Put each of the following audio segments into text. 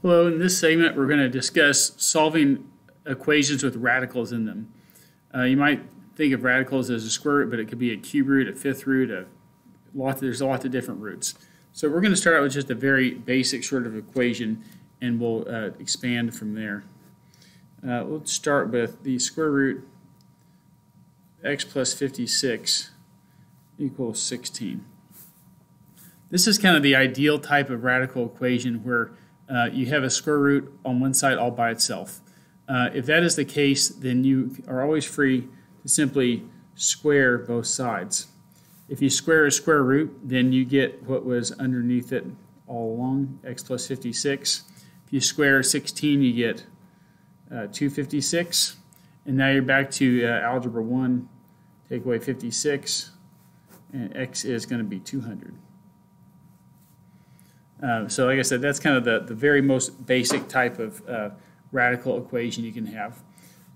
Hello, in this segment we're going to discuss solving equations with radicals in them. Uh, you might think of radicals as a square root, but it could be a cube root, a fifth root, a lot, there's a lot of different roots. So we're going to start out with just a very basic sort of equation and we'll uh, expand from there. Uh, let's start with the square root x plus 56 equals 16. This is kind of the ideal type of radical equation where uh, you have a square root on one side all by itself. Uh, if that is the case, then you are always free to simply square both sides. If you square a square root, then you get what was underneath it all along, x plus 56. If you square 16, you get uh, 256. And now you're back to uh, algebra 1. Take away 56, and x is going to be 200. Uh, so like I said, that's kind of the, the very most basic type of uh, radical equation you can have.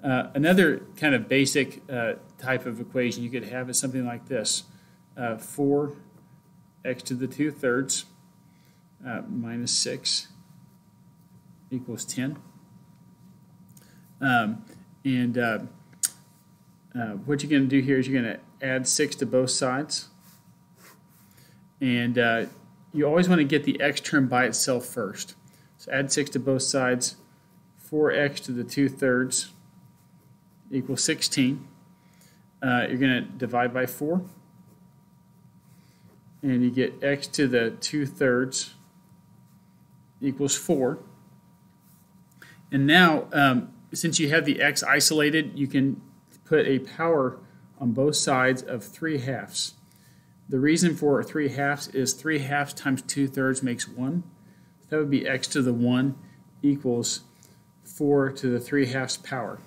Uh, another kind of basic uh, type of equation you could have is something like this. 4 x to the 2 thirds uh, minus 6 equals 10. Um, and uh, what you're going to do here is you're going to add 6 to both sides. And you always want to get the x term by itself first. So add 6 to both sides. 4x to the 2 thirds equals 16. Uh, you're going to divide by 4. And you get x to the 2 thirds equals 4. And now, um, since you have the x isolated, you can put a power on both sides of 3 halves. The reason for 3 halves is 3 halves times 2 thirds makes 1. That would be x to the 1 equals 4 to the 3 halves power.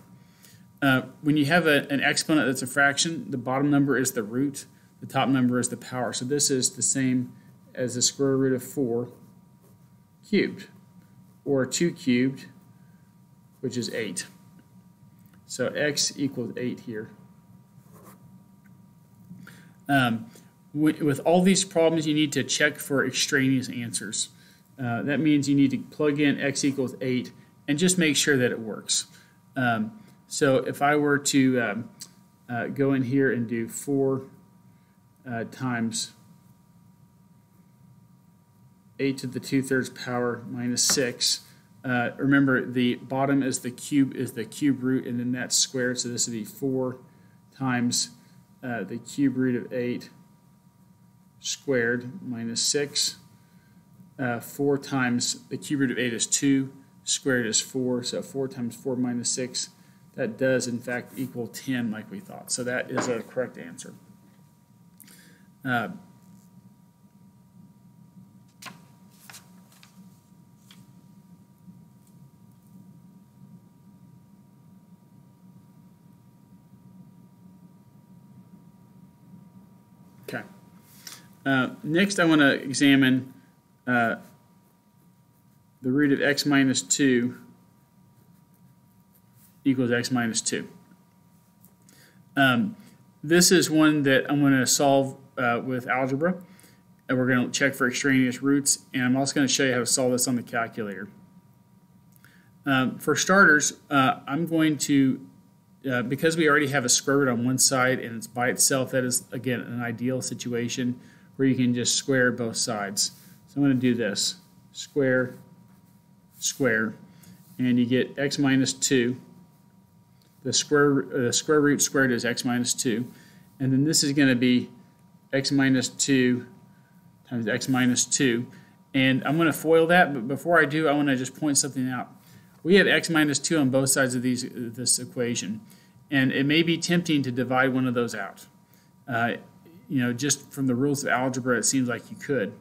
Uh, when you have a, an exponent that's a fraction, the bottom number is the root, the top number is the power. So this is the same as the square root of 4 cubed, or 2 cubed, which is 8. So x equals 8 here. Um, with all these problems, you need to check for extraneous answers. Uh, that means you need to plug in x equals 8 and just make sure that it works. Um, so if I were to um, uh, go in here and do 4 uh, times 8 to the 2 thirds power minus 6, uh, remember the bottom is the cube is the cube root and then that's squared, so this would be 4 times uh, the cube root of 8 squared minus 6. Uh, 4 times the cube root of 8 is 2, squared is 4, so 4 times 4 minus 6, that does in fact equal 10 like we thought. So that is a correct answer. Uh, okay. Uh, next, I want to examine uh, the root of x minus 2 equals x minus 2. Um, this is one that I'm going to solve uh, with algebra. And we're going to check for extraneous roots. And I'm also going to show you how to solve this on the calculator. Um, for starters, uh, I'm going to, uh, because we already have a square root on one side and it's by itself, that is, again, an ideal situation where you can just square both sides. So I'm going to do this, square, square, and you get x minus 2. The square, uh, square root squared is x minus 2. And then this is going to be x minus 2 times x minus 2. And I'm going to FOIL that, but before I do, I want to just point something out. We have x minus 2 on both sides of these, this equation. And it may be tempting to divide one of those out. Uh, you know, just from the rules of algebra, it seems like you could.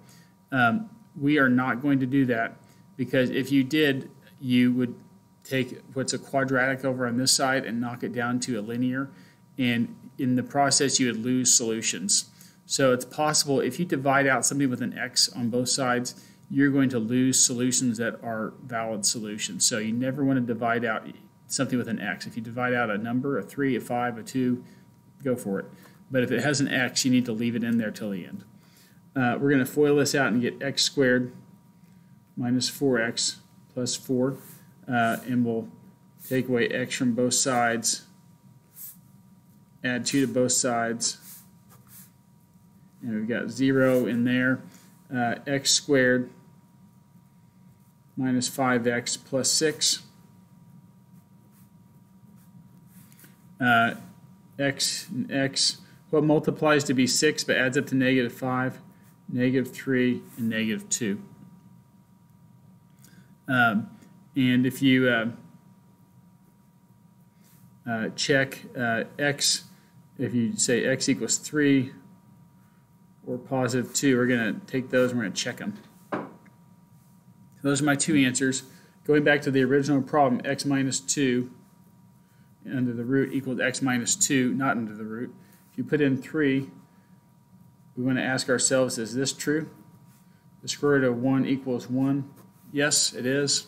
Um, we are not going to do that because if you did, you would take what's a quadratic over on this side and knock it down to a linear, and in the process, you would lose solutions. So it's possible if you divide out something with an x on both sides, you're going to lose solutions that are valid solutions. So you never want to divide out something with an x. If you divide out a number, a 3, a 5, a 2, go for it. But if it has an x, you need to leave it in there till the end. Uh, we're going to FOIL this out and get x squared minus 4x plus 4. Uh, and we'll take away x from both sides, add 2 to both sides, and we've got 0 in there. Uh, x squared minus 5x plus 6. Uh, x and x, what multiplies to be 6 but adds up to negative 5, negative 3, and negative 2. Um, and if you uh, uh, check uh, x, if you say x equals 3 or positive 2, we're going to take those and we're going to check them. So Those are my two answers. Going back to the original problem, x minus 2 under the root equals x minus 2, not under the root. If you put in 3, we want to ask ourselves, is this true? The square root of 1 equals 1. Yes, it is.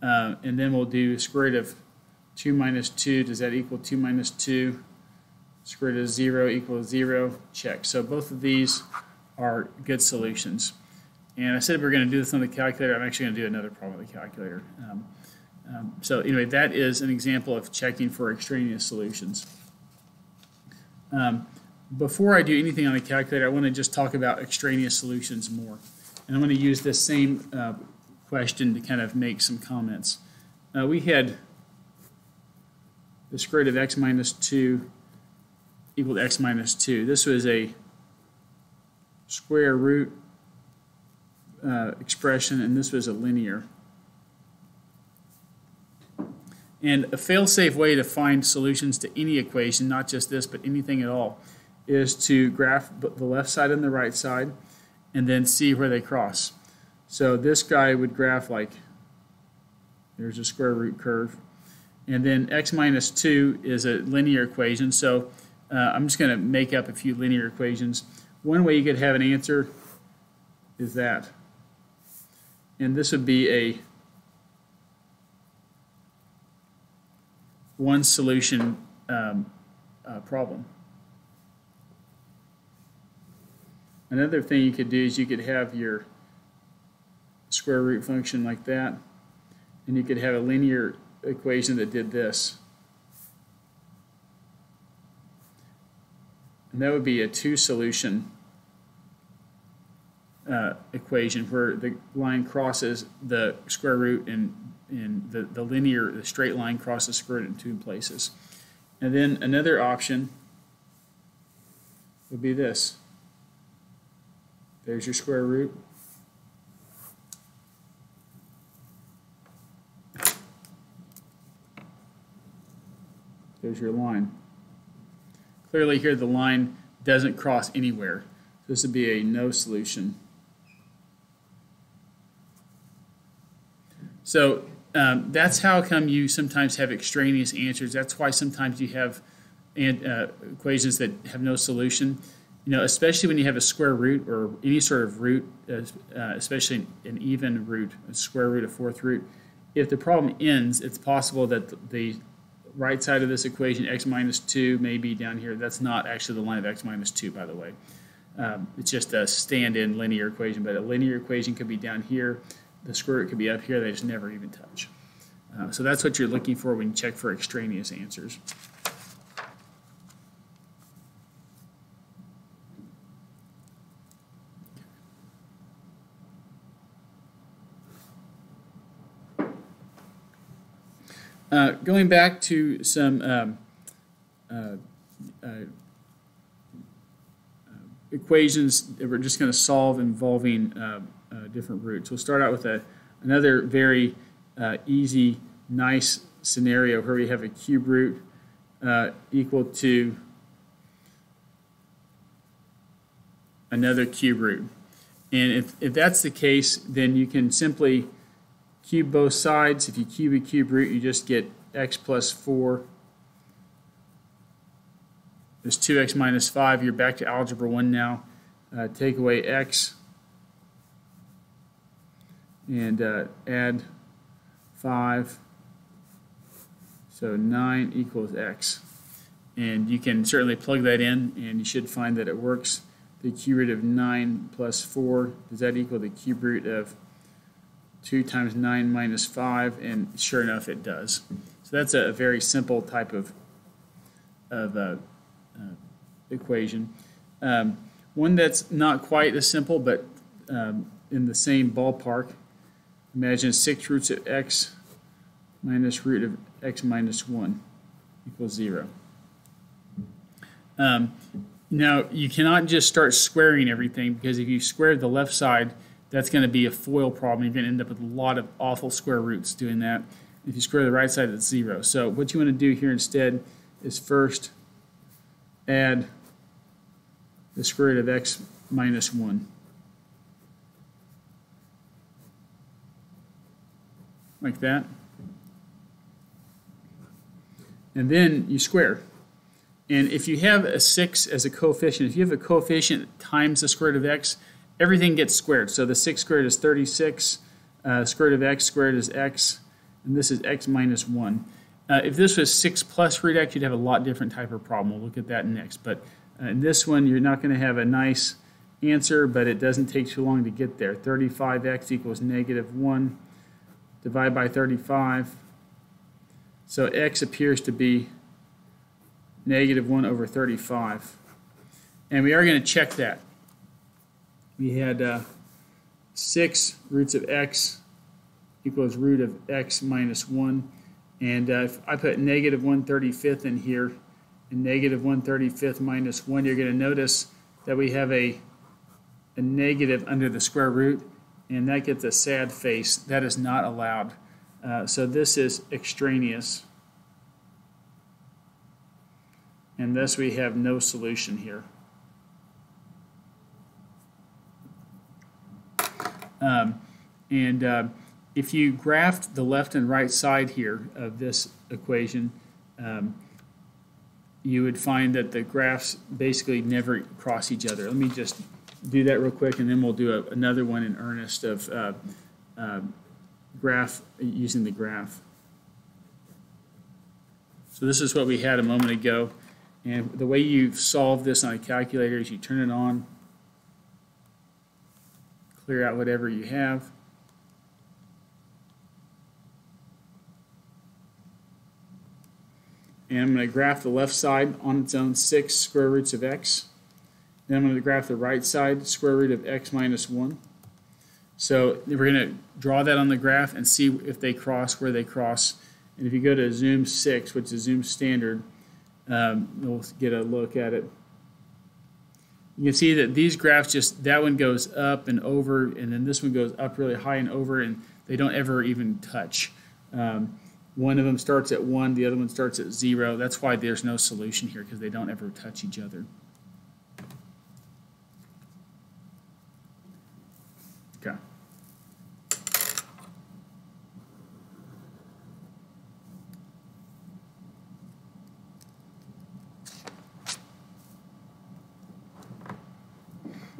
Uh, and then we'll do square root of 2 minus 2. Does that equal 2 minus 2? Square root of 0 equals 0. Check. So both of these are good solutions. And I said we are going to do this on the calculator. I'm actually going to do another problem with the calculator. Um, um, so anyway, that is an example of checking for extraneous solutions. Um, before I do anything on the calculator, I want to just talk about extraneous solutions more. And I'm going to use this same uh, question to kind of make some comments. Uh, we had the square root of x minus 2 equal to x minus 2. This was a square root uh, expression, and this was a linear. And a fail-safe way to find solutions to any equation, not just this, but anything at all, is to graph the left side and the right side and then see where they cross. So this guy would graph like, there's a square root curve. And then x minus 2 is a linear equation. So uh, I'm just going to make up a few linear equations. One way you could have an answer is that and this would be a one solution um, uh, problem. Another thing you could do is you could have your square root function like that, and you could have a linear equation that did this. And that would be a two solution uh, equation where the line crosses the square root and, and the, the linear, the straight line crosses square root in two places. And then another option would be this. There's your square root. There's your line. Clearly here the line doesn't cross anywhere. This would be a no solution. So um, that's how come you sometimes have extraneous answers. That's why sometimes you have and, uh, equations that have no solution. You know, especially when you have a square root or any sort of root, uh, especially an even root, a square root, a fourth root. If the problem ends, it's possible that the right side of this equation, x minus 2, may be down here. That's not actually the line of x minus 2, by the way. Um, it's just a stand-in linear equation, but a linear equation could be down here the square root could be up here, they just never even touch. Uh, so that's what you're looking for when you check for extraneous answers. Uh, going back to some um, uh, uh, equations that we're just going to solve involving uh, uh, different roots. We'll start out with a, another very uh, easy, nice scenario where we have a cube root uh, equal to another cube root. And if, if that's the case, then you can simply cube both sides. If you cube a cube root, you just get x plus 4 there's 2x minus 5. You're back to algebra 1 now. Uh, take away x and uh, add 5. So 9 equals x. And you can certainly plug that in, and you should find that it works. The cube root of 9 plus 4, does that equal the cube root of 2 times 9 minus 5, and sure enough, it does. So that's a, very simple type of, of uh, uh, equation. Um, one that's not quite as simple, but um, in the same ballpark. Imagine 6 roots of x minus root of x minus 1 equals 0. Um, now, you cannot just start squaring everything because if you square the left side, that's going to be a FOIL problem. You're going to end up with a lot of awful square roots doing that. If you square the right side, it's 0. So what you want to do here instead is first add the square root of x minus 1. Like that. And then you square. And if you have a 6 as a coefficient, if you have a coefficient times the square root of x, everything gets squared. So the 6 squared is 36, uh, square root of x squared is x, and this is x minus 1. Uh, if this was 6 plus root x, you'd have a lot different type of problem. We'll look at that next. But uh, in this one, you're not going to have a nice answer, but it doesn't take too long to get there. 35x equals negative 1. Divide by 35. So x appears to be negative 1 over 35. And we are going to check that. We had uh, 6 roots of x equals root of x minus 1. And uh, if I put negative 1 35th in here, and negative 1 35th minus 1, you're going to notice that we have a, a negative under the square root, and that gets a sad face. That is not allowed. Uh, so this is extraneous. and thus we have no solution here. Um, and uh, if you graphed the left and right side here of this equation, um, you would find that the graphs basically never cross each other. Let me just do that real quick, and then we'll do a, another one in earnest of uh, uh, graph using the graph. So this is what we had a moment ago. And the way you solve this on a calculator is you turn it on, clear out whatever you have. And I'm going to graph the left side on its own 6 square roots of x. Then I'm going to graph the right side, square root of x minus 1. So we're going to draw that on the graph and see if they cross, where they cross. And if you go to Zoom 6, which is Zoom standard, um, we'll get a look at it. You can see that these graphs just, that one goes up and over, and then this one goes up really high and over, and they don't ever even touch. Um, one of them starts at 1, the other one starts at 0. That's why there's no solution here, because they don't ever touch each other. Okay.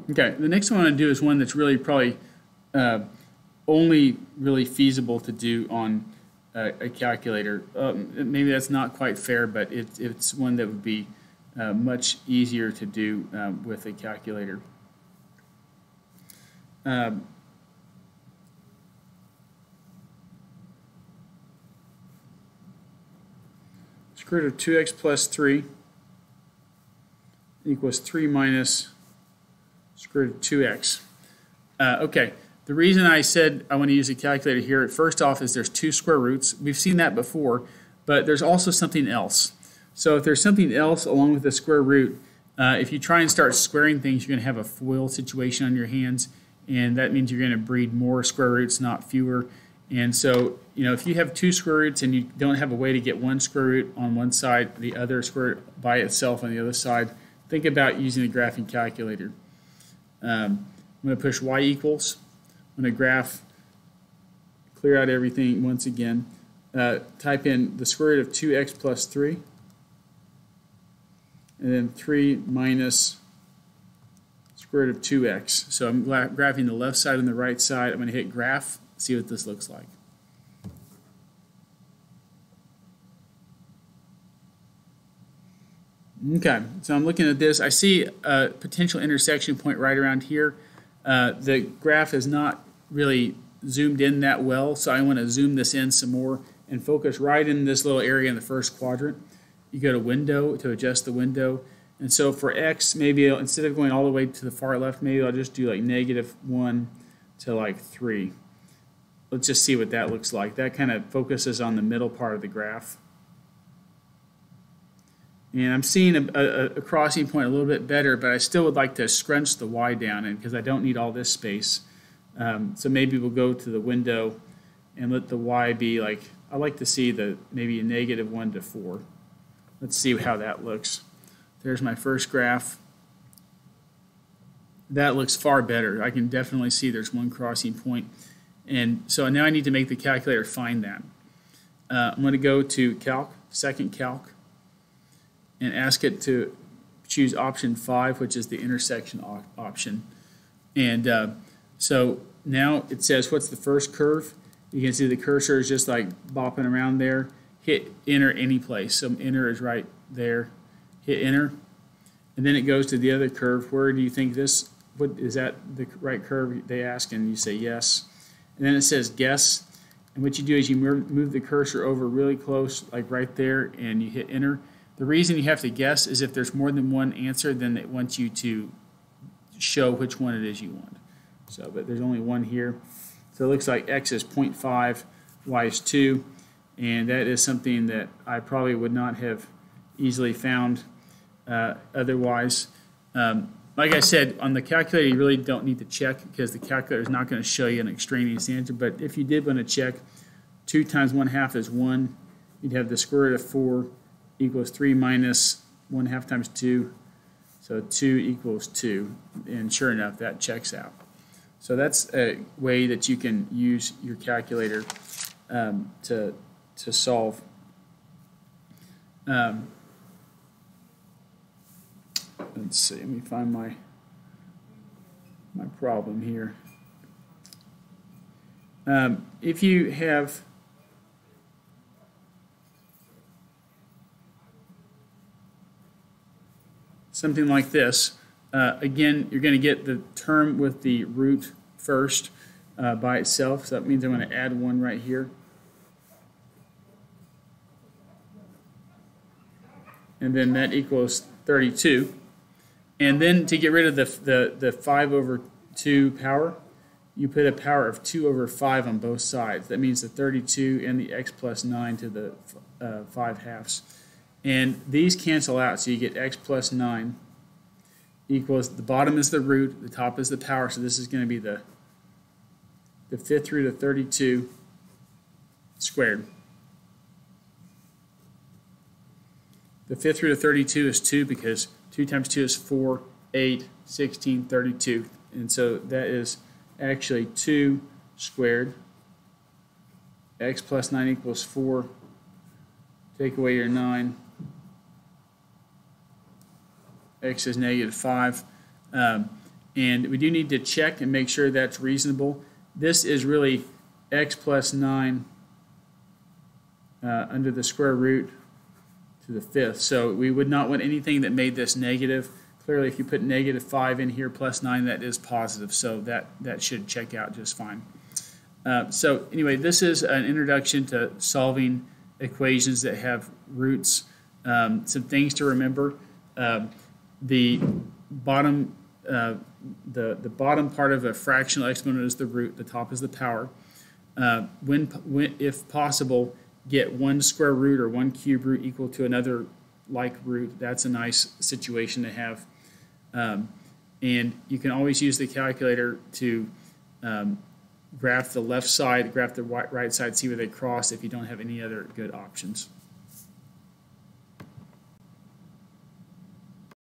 Okay, the next one I want to do is one that's really probably uh, only really feasible to do on a, a calculator. Um, maybe that's not quite fair, but it, it's one that would be uh, much easier to do um, with a calculator. Um, square root of 2x plus 3 equals 3 minus square root of 2x. Uh, okay, the reason I said I want to use a calculator here, first off, is there's two square roots. We've seen that before, but there's also something else. So if there's something else along with the square root, uh, if you try and start squaring things, you're going to have a FOIL situation on your hands, and that means you're going to breed more square roots, not fewer. And so, you know, if you have two square roots and you don't have a way to get one square root on one side, the other square root by itself on the other side, think about using the graphing calculator. Um, I'm going to push y equals. I'm going to graph, clear out everything once again. Uh, type in the square root of 2x plus 3. And then 3 minus square root of 2x. So I'm graphing the left side and the right side. I'm going to hit graph, see what this looks like. Okay, so I'm looking at this. I see a potential intersection point right around here. Uh, the graph is not really zoomed in that well, so I want to zoom this in some more and focus right in this little area in the first quadrant. You go to window to adjust the window. And so for x, maybe instead of going all the way to the far left, maybe I'll just do like negative 1 to like 3. Let's just see what that looks like. That kind of focuses on the middle part of the graph. And I'm seeing a, a, a, crossing point a little bit better, but I still would like to scrunch the y down in because I don't need all this space. Um, so maybe we'll go to the window and let the y be like, I like to see the maybe a negative 1 to 4. Let's see how that looks. There's my first graph. That looks far better. I can definitely see there's one crossing point. And so now I need to make the calculator find that. Uh, I'm going to go to calc, second calc, and ask it to choose option 5, which is the intersection op option. And uh, so now it says, what's the first curve? You can see the cursor is just like bopping around there. Hit enter any place. So enter is right there. Hit enter. And then it goes to the other curve. Where do you think this, what is that the right curve they ask? And you say yes. And then it says guess. And what you do is you move the cursor over really close, like right there, and you hit enter. The reason you have to guess is if there's more than one answer, then it wants you to show which one it is you want. So, but there's only one here. So it looks like x is 0.5, y is 2, and that is something that I probably would not have easily found uh, otherwise. Um, like I said, on the calculator, you really don't need to check because the calculator is not going to show you an extraneous answer. But if you did want to check, 2 times 1 half is 1. You'd have the square root of 4 equals 3 minus 1 half times 2. So 2 equals 2. And sure enough, that checks out. So that's a way that you can use your calculator um, to, to solve. Um, let's see, let me find my, my problem here. Um, if you have something like this, uh, again, you're going to get the term with the root first uh, by itself. So that means I'm going to add one right here. And then that equals 32. And then to get rid of the, the, the 5 over 2 power, you put a power of 2 over 5 on both sides. That means the 32 and the x plus 9 to the uh, 5 halves. And these cancel out, so you get x plus 9 equals the bottom is the root, the top is the power, so this is going to be the, the fifth root of 32 squared. The fifth root of 32 is 2 because 2 times 2 is 4, 8, 16, 32. And so that is actually 2 squared. x plus 9 equals 4. Take away your 9 x is negative 5. Um, and we do need to check and make sure that's reasonable. This is really x plus 9 uh, under the square root to the fifth. So we would not want anything that made this negative. Clearly, if you put negative 5 in here plus 9, that is positive. So that, that should check out just fine. Uh, so anyway, this is an introduction to solving equations that have roots. Um, some things to remember. Um, the bottom uh, the the bottom part of a fractional exponent is the root. The top is the power. Uh, when, when if possible, get one square root or one cube root equal to another like root. That's a nice situation to have. Um, and you can always use the calculator to um, graph the left side, graph the right side, see where they cross if you don't have any other good options.